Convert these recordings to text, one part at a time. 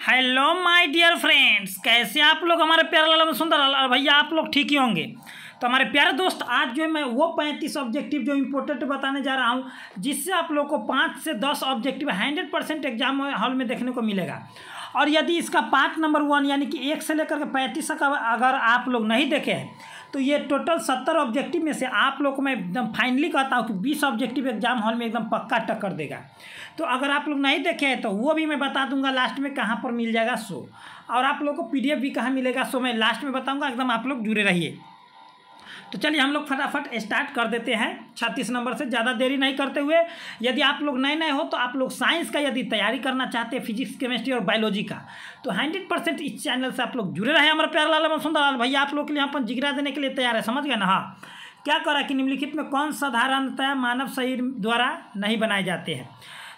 Hello my dear friends कैसे आप लोग? हमारे प्यारे लाल सुंदर लाल। भैया, आप लोग ठीक ही होंगे? तो हमारे प्यारे दोस्त, आज जो है मैं वो पैंतीस ऑब्जेक्टिव जो इम्पोर्टेंट बताने जा रहा हूँ, जिससे आप लोग को पाँच से दस objective hundred percent exam hall में देखने को मिलेगा। और यदि इसका पार्ट नंबर वन यानी कि एक से लेकर के पैंतीस तक अगर आप लोग नहीं देखे हैं तो ये टोटल सत्तर ऑब्जेक्टिव में से आप लोग को मैं एकदम फाइनली कहता हूँ कि बीस ऑब्जेक्टिव एग्ज़ाम हॉल में एकदम पक्का टक्कर देगा। तो अगर आप लोग नहीं देखे हैं तो वो भी मैं बता दूँगा लास्ट में कहाँ पर मिल जाएगा शो। और आप लोग को पीडीएफ भी कहाँ मिलेगा सो मैं, लास्ट में बताऊँगा, एकदम आप लोग जुड़े रहिए। तो चलिए हम लोग फटाफट स्टार्ट कर देते हैं। छत्तीस नंबर से ज़्यादा देरी नहीं करते हुए, यदि आप लोग नए नए हो तो आप लोग साइंस का यदि तैयारी करना चाहते हैं फिजिक्स केमिस्ट्री और बायोलॉजी का तो हंड्रेड परसेंट इस चैनल से आप लोग जुड़े रहे हमारे प्यार लाल सुंदर लाल भैया आप लोग के लिए पर जिगरा देने के लिए तैयार है, समझ गए ना? हाँ। क्या करा कि निम्नलिखित में कौन साधारणतः मानव शरीर द्वारा नहीं बनाए जाते हैं?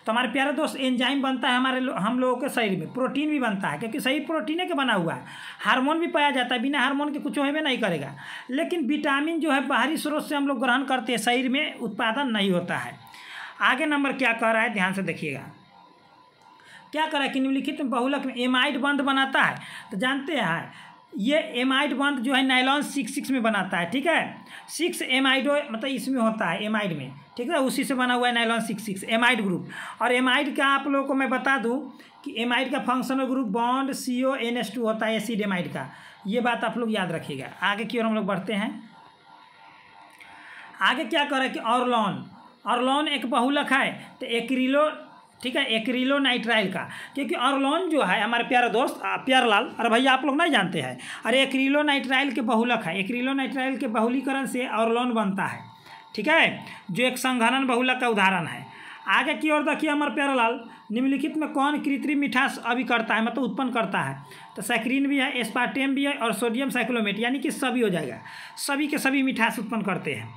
तो हमारे प्यारे दोस्त एंजाइम बनता है हमारे लो, हम लोगों के शरीर में प्रोटीन भी बनता है क्योंकि शरीर प्रोटीन के बना हुआ है। हार्मोन भी पाया जाता है बिना हार्मोन के कुछ होवे नहीं करेगा। लेकिन विटामिन जो है बाहरी स्रोत से हम लोग ग्रहण करते हैं शरीर में उत्पादन नहीं होता है। आगे नंबर क्या कह रहा है ध्यान से देखिएगा। क्या करा कि निम्नलिखित बहुलक में एमाइड बंद बनाता है? तो जानते हैं ये एमाइड बंद जो है नाइलॉन सिक्स सिक्स में बनाता है, ठीक है? सिक्स एमाइडो मतलब इसमें होता है एमाइड में, ठीक है? उसी से बना हुआ है nylon six six amide group और एमाइड का आप लोगों को मैं बता दूँ कि एमाइड का functional group bond C O N S two होता है एसिड एमाइड का। ये बात आप लोग याद रखिएगा। आगे की ओर हम लोग बढ़ते हैं। आगे क्या करें कि ऑर्लॉन ऑर्लॉन एक बहुलक है तो एक्रिलो ठीक है एक्रिलो नाइट्राइल का। क्योंकि ऑर्लॉन जो है, हमारे प्यारे दोस्त प्यार लाल अरे भैया, आप लोग नहीं जानते हैं। अरे एक्रिलो नाइट्राइल के बहुलक है। एक्रिलो नाइट्राइल के बहुलीकरण से ऑर्लॉन बनता है। ठीक है? जो एक संघनन बहुलक का उदाहरण है। आगे की ओर देखिए हमारे प्यारे लाल निम्नलिखित में कौन कृत्रिम मिठास अभी करता है? मतलब उत्पन्न करता है। तो सैक्रीन भी है एस्पार्टेम भी है और सोडियम साइक्लोमेट यानी कि सभी हो जाएगा। सभी के सभी मिठास उत्पन्न करते हैं।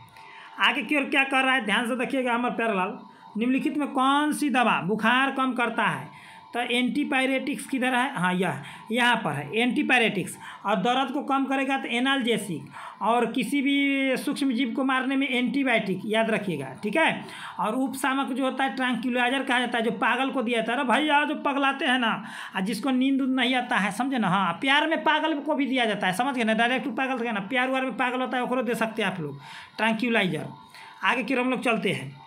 आगे की ओर क्या कर रहा है? ध्यान से देखिएगा हमारे प्यारे लाल निम्नलिखित में कौन सी दवा बुखार कम करता है? तो एंटीपायरेटिक्स किधर है? हाँ यह, यहाँ पर है। एंटीपायरेटिक्स। और दर्द को कम करेगा तो एनाल्जेसिक। और किसी भी सूक्ष्म जीव को मारने में एंटीबायोटिक, याद रखिएगा, ठीक है? और उपशामक जो होता है, ट्रांक्यूलाइजर कहा जाता है, जो पागल को दिया जाता है। अरे भैया, जो पगलाते हैं ना, और जिसको नींद उद नहीं आता है, समझे ना? हाँ प्यार में पागल को भी दिया जाता है, समझ गए ना? डायरेक्ट पागल ना? प्यार व्यार में पागल होता है, वो दे सकते हैं आप लोग। ट्रांक्यूलाइजर। आगे की हम लोग चलते हैं।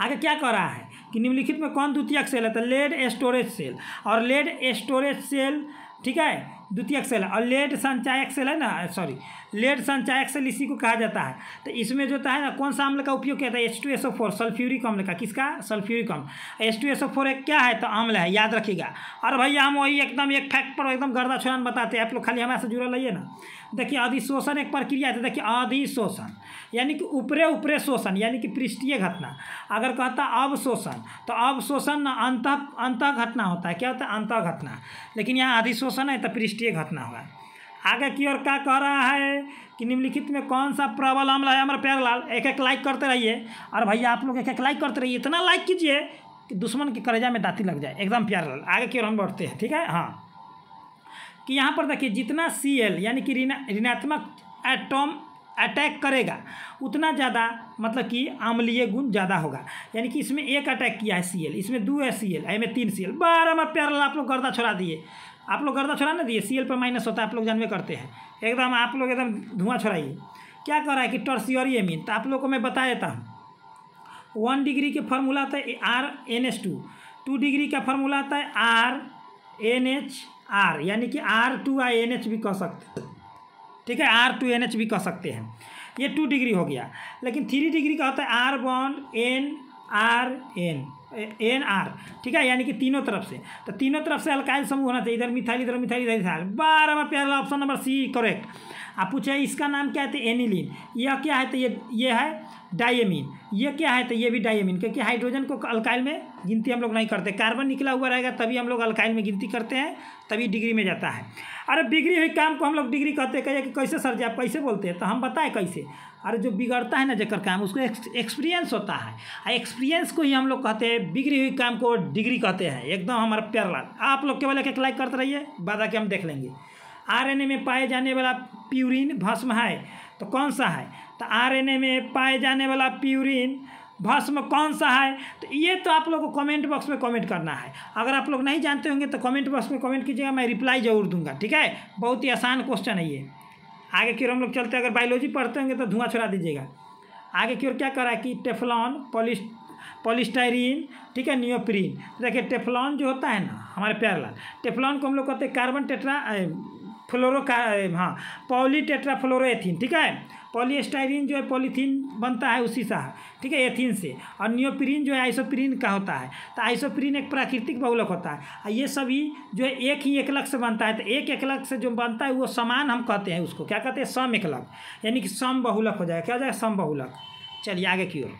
आगे क्या कर रहा है? कि निम्नलिखित में कौन द्वितीयक सेल है? तो लेड स्टोरेज सेल और लेड स्टोरेज सेल ठीक है? द्वितीयक सेल और लेड संचायक सेल है ना? सॉरी लेड संचायक सेल इसी को कहा जाता है। तो इसमें जो है ना, कौन सा अम्ल का उपयोग किया था? H two S O four sulphuric अम्ल का किसका? सल्फ्यूरिक अम्ल H two S O four एक क्या है? तो अम्ल है। याद रखिएगा। और भैया, हम वही एकदम एक फैक्ट पर एकदम गर्दा छुरान बताते हैं। आप लोग खाली हमारे से जुड़ल रहिए ना। देखिए, अधिशोषण एक प्रक्रिया है। देखिए, अधिशोषण। यानी कि ऊपरे ऊपरे शोषण, यानी कि पृष्ठीय घटना। अगर कहता अवशोषण तो अवशोषण अंत अंत घटना होता है। क्या होता है? अंत घटना। लेकिन यहाँ अधिशोषण है तो पृष्ठीय घटना हुआ। आगे की ओर क्या कह रहा है कि निम्नलिखित में कौन सा प्रबल अम्ल है? हमारे प्यार लाल एक एक लाइक करते रहिए। और भैया, आप लोग एक एक लाइक करते रहिए। इतना लाइक कीजिए कि दुश्मन के करेजा में दाती लग जाए। एकदम प्यार लाल आगे की ओर हम बढ़ते हैं, ठीक है? हाँ। कि यहाँ पर देखिए, जितना सी एल यानी कि ऋणात्मक एटॉम अटैक करेगा, उतना ज़्यादा मतलब कि अम्लीय गुण ज़्यादा होगा। यानी कि इसमें एक अटैक किया है सी एल इसमें दो है सी एल में तीन सी एल बारह में प्यार आप लोग गर्दा छोड़ा दिए। आप लोग गर्दा छोड़ा ना दिए सी एल पर माइनस होता है, आप लोग जानवे करते हैं। एकदम आप लोग एकदम धुआँ छोड़ाइए। क्या कर रहा है कि टर्सियरी एमीन तो आप लोग को मैं बता देता हूँ। वन डिग्री के फार्मूला आता है R N H two two degree का फार्मूला आता है आर एन एच आर यानी कि R two I N H भी कह सकते ठीक है? आर टू एन एच भी कह सकते हैं। ये टू डिग्री हो गया। लेकिन थ्री डिग्री का होता है R one N R N N R ठीक है? यानी कि तीनों तरफ़ से। तो तीनों तरफ़ से अल्काइल समूह होना चाहिए। इधर मिथाइल इधर मिथाइल इधर मिथाइल बारह में प्यारा ऑप्शन नंबर सी करेक्ट आप पूछे इसका नाम क्या है? तो एनिलीन यह क्या है? तो ये ये है डायमीन ये क्या है? तो ये भी डायमीन क्योंकि हाइड्रोजन को अल्काइल में गिनती हम लोग नहीं करते। कार्बन निकला हुआ रहेगा, तभी हम लोग अल्काइल में गिनती करते हैं, तभी डिग्री में जाता है। अरे बिगड़ी हुई काम को हम लोग डिग्री कहते हैं। कि कैसे सर जी, आप कैसे बोलते हैं? तो हम बताएँ कैसे? अरे जो बिगड़ता है ना जकर काम, उसको एक्सपीरियंस होता है। और एक्सपीरियंस को ही हम लोग कहते हैं, बिगड़ी हुई काम को डिग्री कहते हैं। एकदम हमारा प्यार लाल। आप लोग केवल एक एक लाइक करते रहिए, बाद आके हम देख लेंगे। आरएनए में पाए जाने वाला प्यूरिन भस्म है तो कौन सा है? तो आरएनए में पाए जाने वाला प्यूरिन भस्म कौन सा है? तो ये तो आप लोग को कमेंट बॉक्स में कमेंट करना है। अगर आप लोग नहीं जानते होंगे तो कमेंट बॉक्स में कमेंट कीजिएगा, मैं रिप्लाई ज़रूर दूँगा। ठीक है? बहुत ही आसान क्वेश्चन है ये। आगे की ओर हम लोग चलते हैं, अगर बायोलॉजी पढ़ते होंगे तो धुआँ छुड़ा दीजिएगा। आगे की ओर क्या करा कि टेफलॉन पॉलिस पॉलिस्टाइरीन ठीक है नियोप्रीन देखिए टेफलॉन जो होता है ना, हमारे प्यार लाल टेफ्लॉन को हम लोग कहते हैं कार्बन टेट्रा फ्लोरो का हाँ पॉली टेट्रा फ्लोरोथिन ठीक है? पॉलीस्टाइरिन जो है पॉलीथीन बनता है उसी सा ठीक है, एथिन से। और नियोप्रीन जो है आइसोप्रीन का होता है। तो आइसोप्रीन एक प्राकृतिक बहुलक होता है। ये सभी जो है एक ही एकलक से बनता है। तो एक एकलक से जो बनता है वो समान हम कहते हैं उसको। क्या कहते हैं? सम एकलक यानी कि सम बहुलक हो जाएगा। क्या हो जाएगा? सम बहुलक। चलिए आगे की ओर।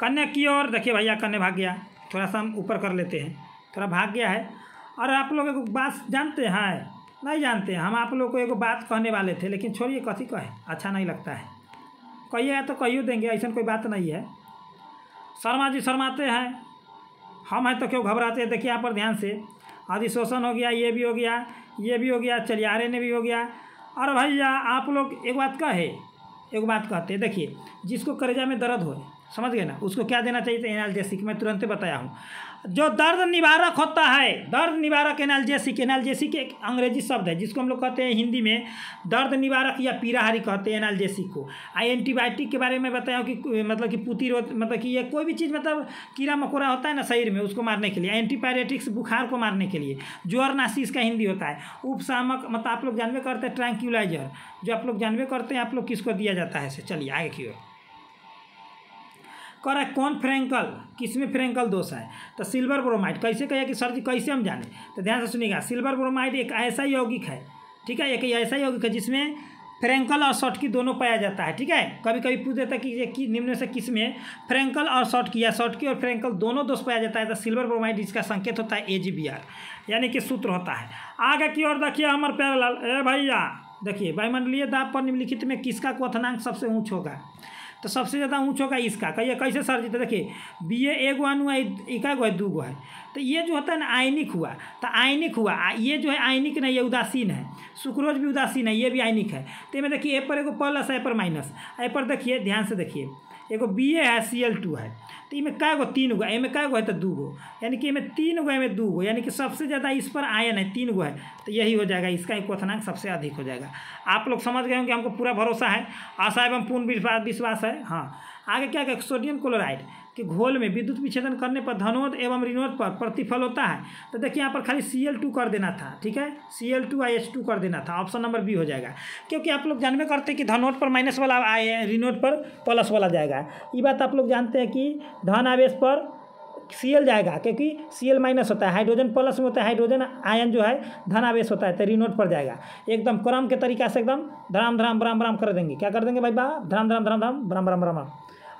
कन्या की ओर, देखिए भैया कन्या भाग गया। थोड़ा सा हम ऊपर कर लेते हैं। थोड़ा भाग गया है। और आप लोग एक बात जानते हैं? नहीं जानते हम आप लोग को एक बात कहने वाले थे, लेकिन छोड़िए, कथी कहे? अच्छा नहीं लगता है। कहिए तो कहियो देंगे, ऐसा कोई बात नहीं है। शर्मा जी शर्माते हैं। हम हैं तो क्यों घबराते हैं? देखिए, यहाँ पर ध्यान से। अधिशोषण हो गया, ये भी हो गया, ये भी हो गया चलियारे ने भी हो गया। और भैया, आप लोग एक बात कहे, एक बात कहते हैं। देखिए, जिसको करेजा में दर्द हो, समझ गए ना? उसको क्या देना चाहिए? एनाल्जेसिक मैं तुरंत बताया हूँ। जो दर्द निवारक होता है, दर्द निवारक एनाल्जेसिक एनाल्जेसिक एक अंग्रेज़ी शब्द है, जिसको हम लोग कहते हैं हिंदी में दर्द निवारक या पीराहारी कहते हैं एनाल्जेसिक को। आ एंटीबायोटिक के बारे में बताया कि मतलब कि पुतिरोध मतलब कि ये कोई भी चीज़ मतलब कीड़ा मकोड़ा होता है ना शरीर में, उसको मारने के लिए। एंटीपायरेटिक्स बुखार को मारने के लिए। ज्वर नासी इसका हिंदी होता है। उपशामक मतलब आप लोग जानवे करते हैं ट्रैंक्यूलाइजर जो आप लोग जानवे करते हैं, आप लोग किसको दिया जाता है चलिए, आगे की ओर। है, कौन फ्रेंकल? किसमें फ्रेंकल दोष है? तो सिल्वर ब्रोमाइड, कैसे कहे कि सर जी, कैसे हम जाने? तो ध्यान से सुनिएगा, सिल्वर ब्रोमाइड एक ऐसा यौगिक है, ठीक है, एक ऐसा यौगिक है जिसमें फ्रेंकल और शॉर्टकी दोनों पाया जाता है, ठीक है? कभी कभी पूछ देता है कि ये निम्न से किसमें? फ्रेंकल और शॉर्टकी या शॉर्टकी और फ्रेंकल दोनों दोष पाया जाता है तो सिल्वर ब्रोमाइड इसका संकेत होता है ए जी बी आर यानी कि सूत्र होता है। आगे की ओर देखिए अमर प्यारे लाल, ए भैया, देखिए वायुमंडलीय दाब पर निम्नलिखित में किसका क्वथनांक सबसे ऊँच होगा? तो सबसे ज़्यादा ऊँच होगा इसका। कहिए, कैसे सर जी तो देखिए, बी ए एगो अनु है, इका गो है, दू गो है। तो ये जो होता है ना, आयनिक हुआ। तो आयनिक हुआ। ये जो है आयनिक नहीं, ये उदासीन है। सुक्रोज भी उदासीन है, ये भी आयनिक है। तो इसमें देखिए, ए पर एगो प्लस है पर माइनस। ए पर देखिए, ध्यान से देखिए। एगो बी ए है सी एल टू है। तो इमें कै गो तीन गो एमें कै गो है तो दू गो। यानी कि इमें तीन गो एमें दू गो। यानी कि सबसे ज़्यादा इस पर आयन है, तीन गो है। तो यही हो जाएगा, इसका एक क्वथनांक सबसे अधिक हो जाएगा। आप लोग समझ गए होंगे, हमको पूरा भरोसा है। आशा एवं पूर्ण विश्वास है। हाँ। आगे क्या क्या? Sodium chloride. कि घोल में विद्युत विच्छेदन करने पर धनोद एवं ऋणोद पर प्रतिफल होता है। तो देखिए यहाँ पर खाली सी एल टू कर देना था, ठीक है? C L two I H two कर देना था। ऑप्शन नंबर बी हो जाएगा। क्योंकि आप लोग जानवे करते हैं कि धनोद पर माइनस वाला आए, ऋणोद पर प्लस वाला जाएगा। ये बात आप लोग जानते हैं कि धन आवेश पर सी एल जाएगा, क्योंकि सी एल माइनस होता है हाइड्रोजन प्लस में होता है हाइड्रोजन आयन जो है धनावेश होता है तो रिनोट पर जाएगा। एकदम क्रम के तरीका से एकदम धराम धराम ब्राम बराम कर देंगे। क्या कर देंगे भाई बा? धराम धराम धराम धराम ब्राम ब्राम ब्राम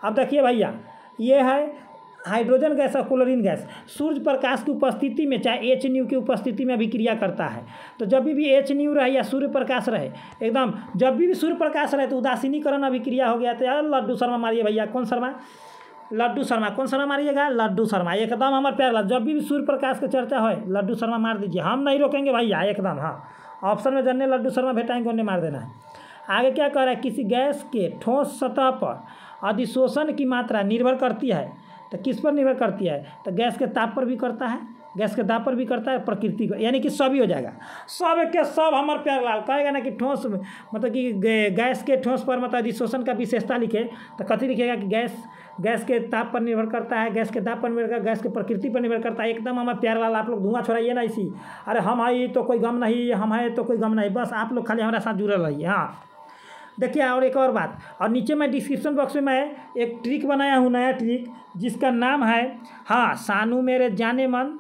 अब देखिए भैया ये है हाइड्रोजन गैस और क्लोरीन गैस। सूर्य प्रकाश की उपस्थिति में चाहे एच न्यू की उपस्थिति में अभिक्रिया करता है। तो जब भी भी एच न्यू रहे या सूर्य प्रकाश रहे, एकदम जब भी भी सूर्य प्रकाश रहे तो उदासीनीकरण अभिक्रिया हो गया। तो यार लड्डू शर्मा मारिए भैया, कौन शर्मा? लड्डू शर्मा, कौन शर्मा मारिएगा? लड्डू शर्मा, एकदम हमारे प्यार जब भी सूर्य प्रकाश की चर्चा हो लड्डू शर्मा मार दीजिए। हम नहीं रोकेंगे भैया, एकदम हाँ। ऑप्शन में जन्ने लड्डू शर्मा, भेटाएँगे, उन्हें मार देना है। आगे क्या कह रहा है? किसी गैस के ठोस सतह पर अधिशोषण की मात्रा निर्भर करती है। तो किस पर निर्भर करती है? तो गैस के ताप पर भी करता है, गैस के दाप पर भी करता है, प्रकृति को, यानी कि सभी हो जाएगा। सब के सब हमारे प्यार लाल, कहेगा ना कि ठोस मतलब कि गैस के ठोस पर मतलब अधिशोषण का विशेषता लिखे तो कथी लिखेगा कि गैस गैस के ताप पर निर्भर करता है, गैस के दाप पर निर्भर गैस के प्रकृति पर निर्भर करता है। एकदम हमारे प्यार लाल, आप लोग धुआँ छोड़ाइए ना इसी। अरे हम आई तो कोई गम नहीं, हम है तो कोई गम नहीं, बस आप लोग खाली हमारे साथ जुड़े रहिए हाँ। देखिए, और एक और बात। और नीचे मैं डिस्क्रिप्शन बॉक्स में मैं एक ट्रिक बनाया हूँ, नया ट्रिक जिसका नाम है हाँ सानू मेरे जाने मन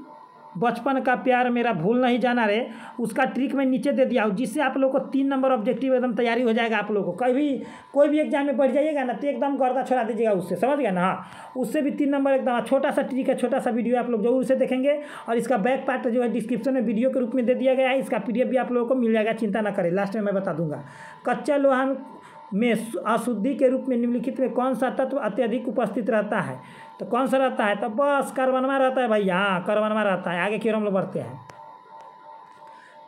बचपन का प्यार मेरा भूल नहीं जाना रे। उसका ट्रिक मैं नीचे दे दिया हूँ, जिससे आप लोग को तीन नंबर ऑब्जेक्टिव एकदम तैयारी हो जाएगा आप लोगों को। कभी, कोई भी एग्ज़ाम में बैठ जाइएगा ना तो एकदम गर्दा छोड़ा दीजिएगा उससे, समझ गया ना? हाँ उससे भी तीन नंबर एकदम छोटा सा ट्रिक है छोटा सा वीडियो आप लोग ज़रूर से देखेंगे। और इसका बैक पार्ट जो है डिस्क्रिप्शन में वीडियो के रूप में दे दिया गया है, इसका पीडीएफ भी आप लोगों को मिल जाएगा, चिंता ना करें। लास्ट में मैं बता दूँगा। कच्चा लोहा में अशुद्धि के रूप में निम्नलिखित में कौन सा तत्व अत्यधिक उपस्थित रहता है? तो कौन सा रहता है? तो बस कार्बनमा रहता है भैया। हाँ कार्बनमा रहता है। आगे की ओर हम लोग बढ़ते हैं।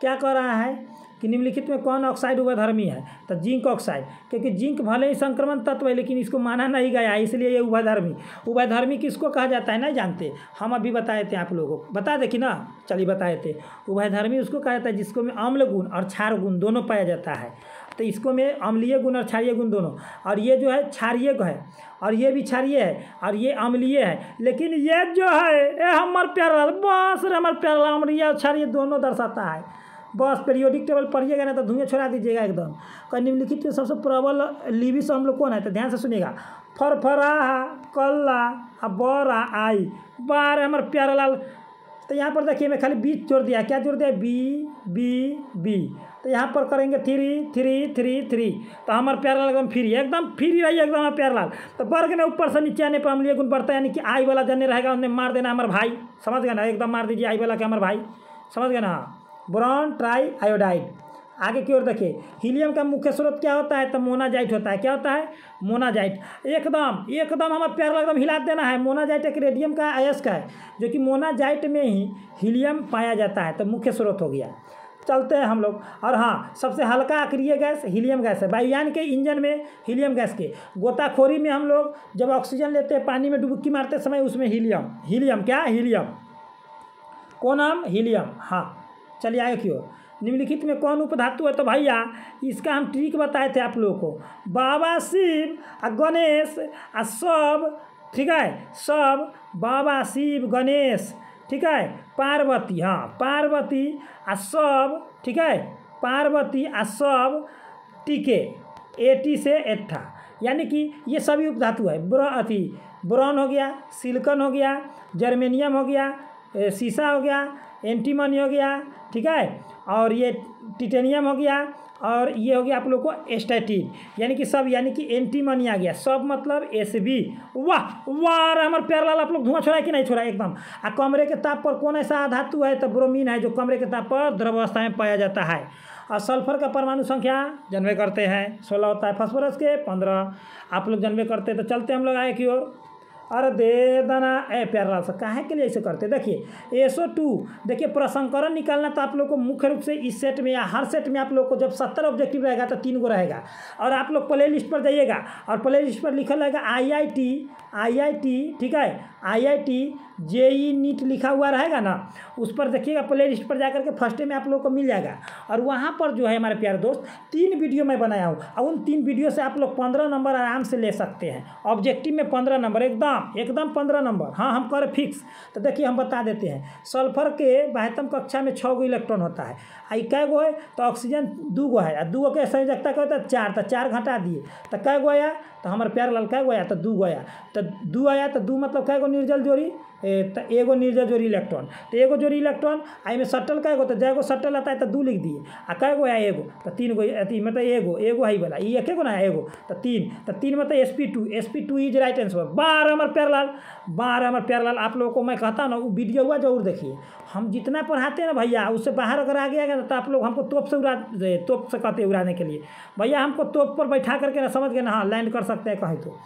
क्या कह रहा है कि निम्नलिखित में कौन ऑक्साइड उभयधर्मी है? तो जिंक ऑक्साइड क्योंकि जिंक भले ही संक्रमण तत्व है, लेकिन इसको माना नहीं गया है, इसलिए ये उभयधर्मी उभयधर्मी किसको कहा जाता है नहीं जानते। हम अभी बताए थे आप लोगों को। बता दे कि ना? चलिए बताए थे। उभयधर्मी उसको कहा जाता है जिसको में अम्ल गुण और क्षार गुण दोनों पाया जाता है। तो इसको में अम्लीय गुण और क्षारीय गुण दोनों। और ये जो है, क्षारीय है। और ये भी क्षारीय है, और ये अम्लीय है। लेकिन ये जो है, ये हमार प्यारा बस रे हमार प्यारा अम्लीय और क्षारीय दोनों दर्शाता है। बस पीरियोडिक टेबल पढ़िएगा ना तो धुएँ छोड़ा दीजिएगा एकदम। कहीं निम्नलिखित में सबसे प्रबल लिविस लोग कौन है? तो ध्यान से सुनिएगा। फरफरा कल्ला आ बरा, आई। बार हमार प्यारा लाल तो यहाँ पर देखिए, मैं खाली बीच जोड़ दिया। क्या जोड़ दिया? B B B. तो यहाँ पर करेंगे थ्री थ्री थ्री थ्री तो हमारे प्यार लाल एकदम फ्री एकदम फ्री रहिए, एकदम हमारे प्यार लाल। तो वर्ग में ऊपर से नीचे आने पर अम्लीय गुण बढ़ता है, यानी कि आई वाला जन्य रहेगा, उन्हें मार देना हमारे भाई। समझ गए ना? एकदम मार दीजिए आई वाला के हमारे भाई। समझ गए ना? ब्रॉन ट्राई आयोडाइड आगे की ओर देखिए, हीलियम का मुख्य स्रोत क्या होता है? तो मोनाजाइट होता है। क्या होता है? मोनाजाइट। एकदम एकदम हमारे प्यार एकदम हिला देना है। मोनाजाइट एक रेडियम का अयस्क है, जो कि मोनाजाइट में ही हीलियम पाया जाता है। तो मुख्य स्रोत हो गया। चलते हैं हम लोग। और हाँ सबसे हल्का अक्रिय गैस हीलियम गैस है। वायुयान के इंजन में हीलियम गैस के। गोताखोरी में हम लोग जब ऑक्सीजन लेते हैं, पानी में डुबकी मारते समय उसमें हीलियम। हीलियम, क्या? हीलियम। कौन नाम? हीलियम। हाँ चलिए आगे की ओर। निम्नलिखित में कौन उपधातु है? तो भैया, इसका हम ट्रिक बताए थे आप लोगों को। बाबा शिव आ गणेश सब, ठीक है? सब बाबा शिव गणेश। ठीक है? पार्वती हाँ पार्वती, आ सब, ठीक है? पार्वती, आ सब, टीके एटी से एट्ठा। यानी कि ये सभी उपधातु है। ब्र, अथी, ब्रॉन हो गया, सिल्कन हो गया, जर्मेनियम हो गया शीशा हो गया, एंटीमनी हो गया, ठीक है? और ये टिटेनियम हो गया और ये हो गया आप लोग को एस्टैटिन यानी कि सब, यानी कि एंटीमनी आ गया। सब मतलब एस बी वाह वाह हमारे प्यार लाल, आप लोग धुआँ छोड़ा कि नहीं छोड़ा एकदम। आ कमरे के ताप पर कौन ऐसा धातु है? तो ब्रोमीन है, जो कमरे के ताप पर द्रवावस्था में पाया जाता है। और सल्फ़र का परमाणु संख्या जनवे करते हैं। सोलह होता है फास्फोरस के पंद्रह। आप लोग जनवे करते हैं तो चलते हम लोग आए की ओर। अरे दे दना ए, प्यार से काहे के लिए ऐसे करते? देखिए एसो टू, देखिए, प्रसंकरण निकालना तो आप लोग को मुख्य रूप से इस सेट में या हर सेट में आप लोग को जब सत्तर ऑब्जेक्टिव रहेगा तो तीन गो रहेगा। और आप लोग प्ले लिस्ट पर जाइएगा और प्ले लिस्ट पर लिखा रहेगा आई I T I I T ठीक है? I I T J E NEET लिखा हुआ रहेगा ना? उस पर देखिएगा प्ले लिस्ट पर जाकर के फ़र्स्ट में आप लोग को मिल जाएगा। और वहाँ पर जो है हमारे प्यारे दोस्त, तीन वीडियो मैं बनाया हूँ। और उन तीन वीडियो से आप लोग पंद्रह नंबर आराम से ले सकते हैं। ऑब्जेक्टिव में पंद्रह नंबर, एकदम। एकदम पंद्रह नंबर। हाँ हम करें फिक्स तो देखिए, हम बता देते हैं। सल्फ़र के बाह्यतम कक्षा में छः गो इलेक्ट्रॉन होता है। आई कै गो है? तो ऑक्सीजन दू गो है। दू गो के संयोजकता क्या होता है चार तो चार घटा दिए। तो कै गो आया? तो हमारे प्यार लाल कै गो आया? तो दू गो आया। तो दू आया तो दू मतलब कै गो निर्जल जोड़ी? एगो निर्जल जोड़ी इलेक्ट्रॉन तो एगो जोड़ी इलेक्ट्रॉन आई में सटल कै गो तो जैगो सटल आता है तो दू लिख दिए, आ कै गो आया एगो तो तीन गो अथी मतलब एगो एगो है वाला ये एक गो ना, एगो तो तीन तो तीन मतलब S P two S P two is right answer बार हमारे प्यार लाल बार हमारे प्यार लाल आप लोगों को मैं कहता हूँ ना वो वीडियो हुआ ज़रूर देखिए, हम जितना पढ़ाते हैं ना भैया, उससे बाहर अगर आ गया तो आप लोग हमको तोप से उड़ा तोप से कहते हैं उड़ाने के लिए, भैया हमको तोप पर बैठा करके ना समझ गए ना हाँ लैंड कर सकते हैं कहीं तो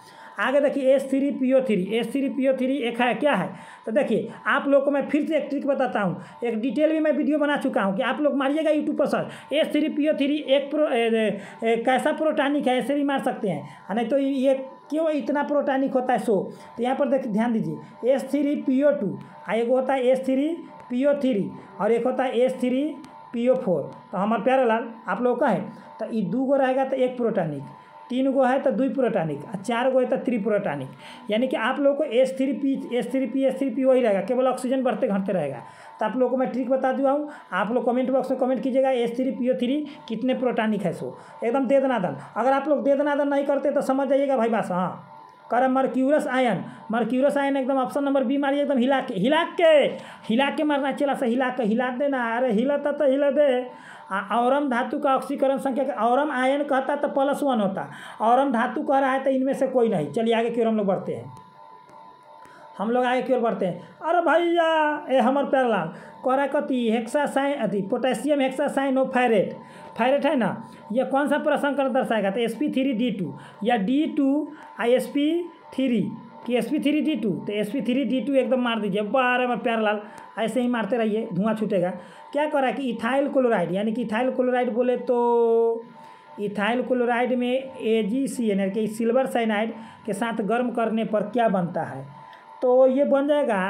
आगे देखिए S three P O three S three P O three एक है, क्या है? तो देखिए आप लोग को मैं फिर से एक ट्रिक बताता हूँ। एक डिटेल भी मैं वीडियो बना चुका हूँ कि आप लोग मारिएगा यूट्यूब पर sir S three P O three एक प्रो ए, ए, ए, कैसा प्रोटानिक है ऐसे भी मार सकते हैं। नहीं तो ये क्यों इतना प्रोटानिक होता है सो तो यहाँ पर देख ध्यान दीजिए। S three P O two एक होता है S three P O three और एक होता है S three P O four तो हमारे प्यारे लाल आप लोग का है। तो ये दू गो रहेगा तो एक प्रोटानिक तीन गो है तो दुई प्रोटानिक और चार गो है तो थ्री प्रोटानिक यानी कि आप लोगों को S three P S three P S three P वही रहेगा, केवल ऑक्सीजन बढ़ते घटते रहेगा। तो आप लोग को मैं ट्रिक बता दिया हूँ आप लोग कमेंट बॉक्स में कमेंट कीजिएगा S three P O three कितने प्रोटानिक है सो। एकदम दे दनादन अगर आप लोग दे दनादन नहीं करते तो समझ जाइएगा भाई बास हाँ। कर मर्क्यूरस आयन। मर्क्यूरस आयन एकदम ऑप्शन नंबर बी मारिए एकदम हिला के हिला के हिला के मारना चला से हिला के हिला देना। अरे, हिलाता तो हिला दे। औरम धातु का ऑक्सीकरण संख्या औरम आयन कहता तो प्लस वन होता। औरम धातु कह रहा है तो इनमें से कोई नहीं। चलिए, आगे की ओर हम लोग बढ़ते हैं। हम लोग आगे की ओर बढ़ते हैं। अरे भैया, ए हमर प्यारलाल करा कति हेक्सा साइन अथी potassium hexa cyano ferrate ferrate है ना? ये कौन सा प्रसंकरण दर्शाएगा? तो S P three D two या D two I S P three कि S P three D two तो S P three D two एकदम मार दीजिए। बारह में प्यार लाल, ऐसे ही मारते रहिए, धुआँ छूटेगा। क्या कर रहा है कि इथाइल क्लोराइड यानी कि इथाइल क्लोराइड बोले तो इथाइल क्लोराइड में ए जी सी एन कि सिल्वर साइनाइड के साथ गर्म करने पर क्या बनता है? तो ये बन जाएगा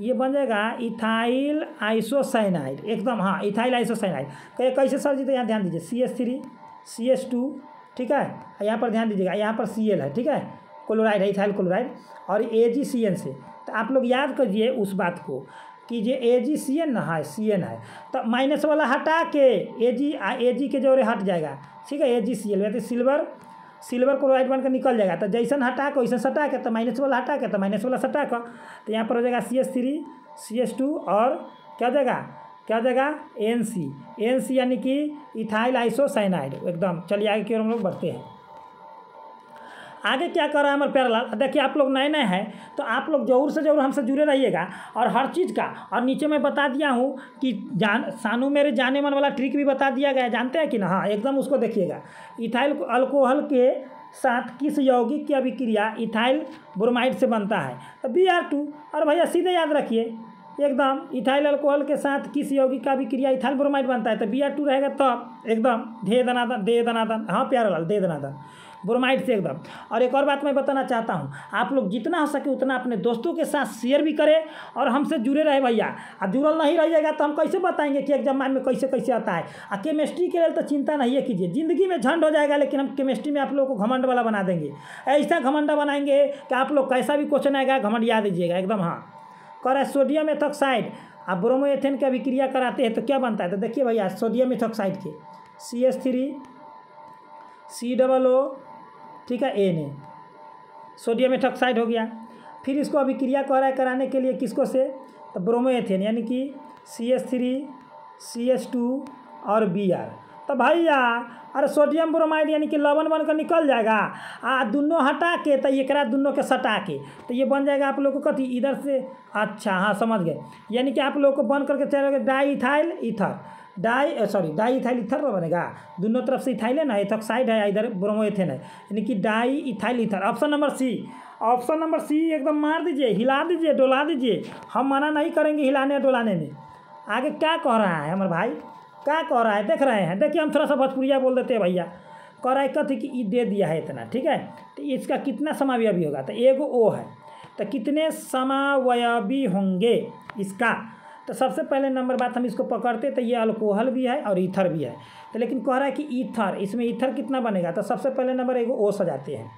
ये बन जाएगा इथाइल आइसोसाइनाइड। एकदम हाँ इथाइल आइसोसाइनाइड। कह कैसे सर जी तो यहाँ ध्यान दीजिए C S three C S two ठीक है? यहाँ पर ध्यान दीजिएगा, यहाँ पर सी एल है, ठीक है? क्लोराइड है, इथाइल क्लोराइड। और ए जी सी एन से तो आप लोग याद करिए उस बात को कि जे ए जी सी एन ना है सी एन है। तो माइनस वाला हटा के ए जी ए जी के जोरे हट जाएगा, ठीक है? ए जी सी एल यानी सिल्वर सिल्वर क्लोराइड बनकर निकल जाएगा। तो जैसन हटा के वैसे सटा के तो माइनस वाला हटा के तो माइनस वाला सटा के तो यहाँ पर हो जाएगा C S three C S two और क्या हो जाएगा? क्या हो जाएगा? एन सी एन सी यानी कि इथाइल आइसोसाइनाइड एकदम। चलिए आगे की ओर हम लोग बढ़ते हैं। आगे क्या कर रहा है हमारे प्यारा लाल? देखिए, आप लोग नए नए हैं तो आप लोग ज़रूर से ज़रूर हमसे जुड़े रहिएगा। और हर चीज़ का, और नीचे मैं बता दिया हूँ कि जान, सानू मेरे जाने मन वाला ट्रिक भी बता दिया गया जानते हैं कि ना? हाँ एकदम उसको देखिएगा। इथाइल अल्कोहल के साथ किस यौगिक की अभिक्रिया इथाइल ब्रोमाइड से बनता है? तो बी आर टू। और भैया, सीधे याद रखिए एकदम इथाइल अल्कोहल के साथ किस यौगिक का भी क्रिया इथाइल ब्रोमाइड बनता है तो बी आर टू रहेगा तब एकदम धे दनादन, दे दनादन। हाँ प्यारा लाल, दे दनादन। ब्रोमाइड से एकदम। और एक और बात मैं बताना चाहता हूँ, आप लोग जितना हो सके उतना अपने दोस्तों के साथ शेयर भी करें और हमसे जुड़े रहे भैया। और जुड़ल नहीं रहिएगा तो हम कैसे बताएँगे कि एग्ज़ाम में कैसे कैसे आता है? और केमिस्ट्री के लिए तो चिंता नहीं है कीजिए। ज़िंदगी में झंड हो जाएगा, लेकिन हम केमिस्ट्री में आप लोगों को घमंड वाला बना देंगे। ऐसा घमंडा बनाएँगे कि आप लोग कैसा भी क्वेश्चन आएगा, घमंड याद दीजिएगा, एकदम हाँ। कर सोडियम एथोक्साइड। आप ब्रोमोएथेन की अभिक्रिया कराते हैं तो क्या बनता है? तो देखिए भैया, सोडियम एथोक्साइड के। C S three C double O ठीक है एन ए सोडियम एथोक्साइड हो गया। फिर इसको अभिक्रिया कर, कराने के लिए किसको से? तो ब्रोमोएथेन, यानी कि C S three C S two और बी आर तो भैया, अरे सोडियम ब्रोमाइड यानी कि लवण बनकर निकल जाएगा। आ दोनों हटा के तो एक दोनों के सटा के तो ये बन जाएगा आप लोग को कथी इधर से अच्छा हाँ समझ गए। यानी कि आप लोग को बन करके चलेगा diethyl ether di sorry diethyl ether बनेगा। दोनों तरफ़ से इथाइल है ना इथॉक्साइड है, इधर ब्रोमोएथेन है। यानी कि diethyl ether option number C option number C एकदम मार दीजिए, हिला दीजिए, डोला दीजिए। हम मना नहीं करेंगे हिलाने डोलाने में। आगे क्या कह रहा है हमारे भाई? क्या कह रहा है? देख रहे हैं। देखिए, हम थोड़ा सा भोजपुरिया बोल देते हैं भैया। कह रहा है कथी कि ई दे दिया है इतना, ठीक है? तो इसका कितना समावयवी होगा? तो एगो ओ है। तो कितने समावयवी होंगे इसका? तो सबसे पहले नंबर बात हम इसको पकड़ते तो ये अल्कोहल भी है और ईथर भी है। तो लेकिन कह रहा है कि ईथर, इसमें ईथर कितना बनेगा? तो सबसे पहले नंबर एगो ओ सजाते हैं।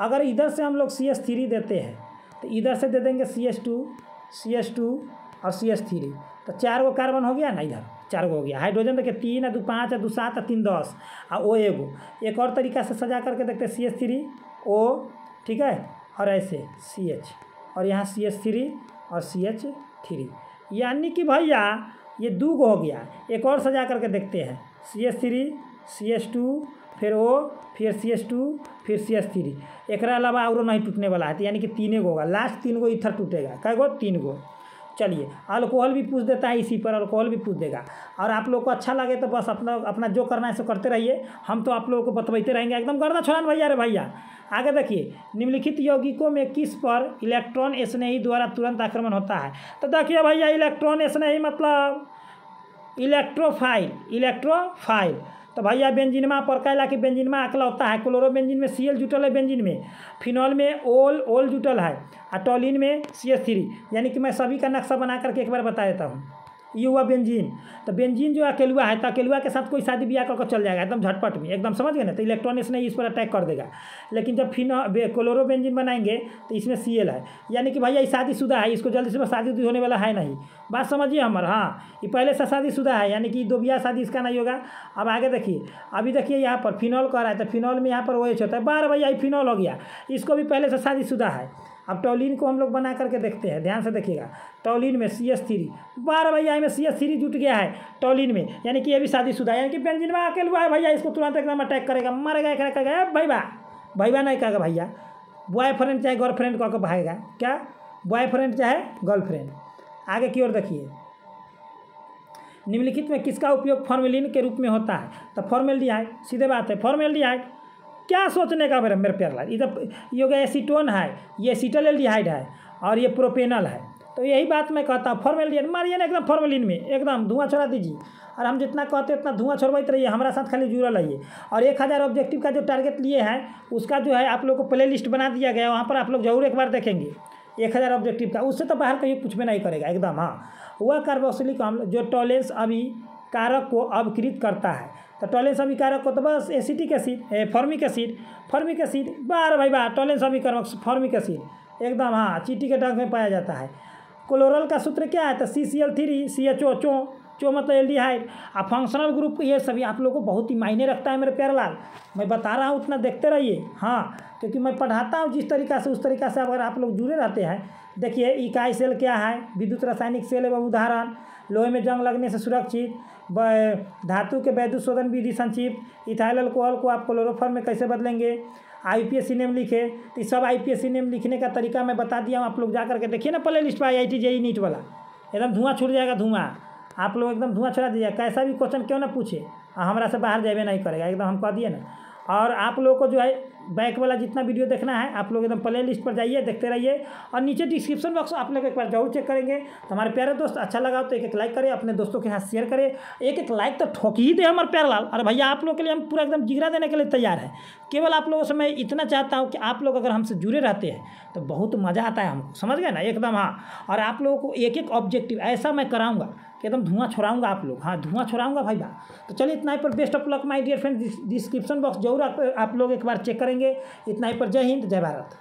अगर इधर से हम लोग सी एस थ्री देते हैं तो इधर से दे देंगे C S two, C S two और सी एस थ्री। तो चार गो कार्बन हो गया ना इधर? चार गो हो गया। हाइड्रोजन देखिए तीन, दो पाँच, दो सात, तीन दस। और ओ एगो। एक और तरीका से सजा करके देखते हैं सी एस थ्री ओ ठीक है? और ऐसे सी एच और यहाँ सी एच थ्री और सी एच थ्री यानी कि भैया, ये दो गो हो गया। एक और सजा करके देखते हैं। C S three C S two फिर ओ फिर सी एस टू फिर सी एस थ्री एक अलावा और नहीं टूटने वाला है। तो यानी कि तीन गो होगा। लास्ट तीन गो इथर टूटेगा। कै गो तीन गो। चलिए अल्कोहल भी पूछ देता है, इसी पर अल्कोहल भी पूछ देगा। और आप लोग को अच्छा लगे तो बस अपना अपना जो करना है सो करते रहिए। हम तो आप लोगों को बतवाते रहेंगे, एकदम गर्दा छोड़ान भैया रे भैया। आगे देखिए, निम्नलिखित यौगिकों में किस पर इलेक्ट्रॉन स्नेही द्वारा तुरंत आक्रमण होता है? तो देखिए भैया इलेक्ट्रॉन स्नेही मतलब इलेक्ट्रोफाइल इलेक्ट्रोफाइल तो भैया बेंजिनमा पर कैला कि बेंजिनमा अकला होता है, क्लोरो बेंजिन में सी एल जुटल है बेंजिन में, फिनॉल में ओल ओल जुटल है और टॉलिन में सी एस थ्री यानी कि मैं सभी का नक्शा बना करके एक बार बता देता हूँ। ये हुआ बेंजीन। तो बेंजीन जो अकेलुआ है तो अकेलुआ के साथ कोई शादी ब्याह करके चल जाएगा, एकदम झटपट में। एकदम समझ गए ना? तो इलेक्ट्रॉनिक्स नहीं इस पर अटैक कर देगा। लेकिन जब फिन क्लोरो बेंजीन बनाएँगे तो इसमें सी एल है। यानी कि भैया, ये शादीशुदा है, इसको जल्दी से शादी होने वाला है नहीं। बात समझिए हमारा हाँ ये पहले से शादीशुदा है, यानी कि दो ब्याह शादी इसका नहीं होगा। अब आगे देखिए, अभी देखिए यहाँ पर फिनॉल कर रहा है तो फिनॉल में यहाँ पर वो होता है, बारह भैया, ये फिनॉल हो गया। इसको भी पहले से शादीशुदा है। अब टॉलिन को हम लोग बना करके देखते हैं, ध्यान से देखिएगा। टॉलिन में सी एस थ्री। बारह भैया में सी एस थ्री जुट गया है टॉलिन में। यानी कि ये भी शादीशुदा यानी कि बेंजिन में अकेले हुआ है भैया, इसको तुरंत एकदम अटैक करेगा। मरेगा एक करेगा भैया भैया नहीं कहेगा भैया। बॉयफ्रेंड चाहे गर्लफ्रेंड कह भागेगा। क्या? बॉयफ्रेंड चाहे गर्लफ्रेंड आगे की ओर देखिए। निम्नलिखित में किसका उपयोग फॉर्मेलिन के रूप में होता है? तो फॉर्मेल्डिहाइड सीधे बात है फॉर्मेल्डिहाइड क्या सोचने का मेरा, मेरे प्यार लाल ये तो ये हो एसीटोन है, ये एल्डिहाइड है, और ये प्रोपेनल है। तो यही बात मैं कहता हूँ फॉर्मेलिन मारिए ना एकदम फॉर्मेलिन में, एकदम धुआँ छोड़ा दीजिए। और हम जितना कहते हैं उतना धुआँ छोड़वाते रहिए, हमारा साथ खाली जुड़ल रहिए और एक हज़ार ऑब्जेक्टिव का जो टारगेट लिए हैं, उसका जो है आप लोग को प्ले लिस्ट बना दिया गया, वहाँ पर आप लोग ज़रूर एक बार देखेंगे। एक हज़ार ऑब्जेक्टिव का, उससे तो बाहर कहीं कुछ भी नहीं करेगा, एकदम हाँ। वह कार्बोक्सिलिक अम्ल जो टॉलेंस अभी कारक को अवकृत करता है तो टॉलेंस अभी कारक को तो बस acetic acid formic acid. Formic acid, बार भाई बार टॉलेंस अभी कारक फॉर्मिक एसिड। एकदम हाँ चीटी के डंग में पाया जाता है। क्लोरल का सूत्र क्या है? तो C C L three C H O चो चो मतलब एल डी एल्डिहाइड। आ फंक्शनल ग्रुप ये सभी आप लोगों को बहुत ही मायने रखता है मेरे प्यारे लाल। मैं बता रहा हूँ, उतना देखते रहिए। हाँ क्योंकि मैं पढ़ाता हूँ जिस तरीका से, उस तरीका से अगर आप लोग जुड़े रहते हैं। देखिए, इकाई सेल क्या है? विद्युत रासायनिक सेल एवं उदाहरण। लोहे में जंग लगने से सुरक्षित। धातु के वैद्युत शोधन विधि संक्षिप्त। इथाइल अल्कोहल को आप क्लोरोफॉर्म में कैसे बदलेंगे? आई पी नेम लिखे। तो सब पी एस सी नेम लिखने का तरीका मैं बता दिया हूँ। आप लोग जा करके देखिए ना प्ले लिस्ट पर I I T JEE NEET वाला। एकदम धुआँ छूट जाएगा, धुआँ। आप लोग एकदम धुआँ छुड़ा दीजिए कैसा भी क्वेश्चन क्यों ना पूछे। हमारा से बाहर जाबे नहीं करेगा। एकदम हम कह दिए ना। और आप लोगों को जो है बैक वाला जितना वीडियो देखना है, आप लोग एकदम प्ले लिस्ट पर जाइए, देखते रहिए और नीचे डिस्क्रिप्शन बॉक्स आप लोग एक बार ज़रूर चेक करेंगे। तो हमारे प्यारे दोस्त अच्छा लगा तो एक एक लाइक करें, अपने दोस्तों के साथ शेयर करें। एक एक लाइक तो ठोक ही दे हमारे प्यार लाल। अरे भैया, आप लोग के लिए हम पूरा एकदम जिगरा देने के लिए तैयार है। केवल आप लोगों से मैं इतना चाहता हूँ कि आप लोग अगर हमसे जुड़े रहते हैं तो बहुत मज़ा आता है हमको। समझ गए ना? एकदम हाँ। और आप लोगों को एक एक ऑब्जेक्टिव ऐसा मैं कराऊँगा एकदम धुआँ छोड़ाऊँगा आप लोग। हाँ धुआँ छोड़ाऊँगा भाई बा। तो चलिए इतना ही पर best of luck my dear friend description box ज़रूर आप, आप लोग एक बार चेक करेंगे। इतना ही पर जय हिंद जय भारत।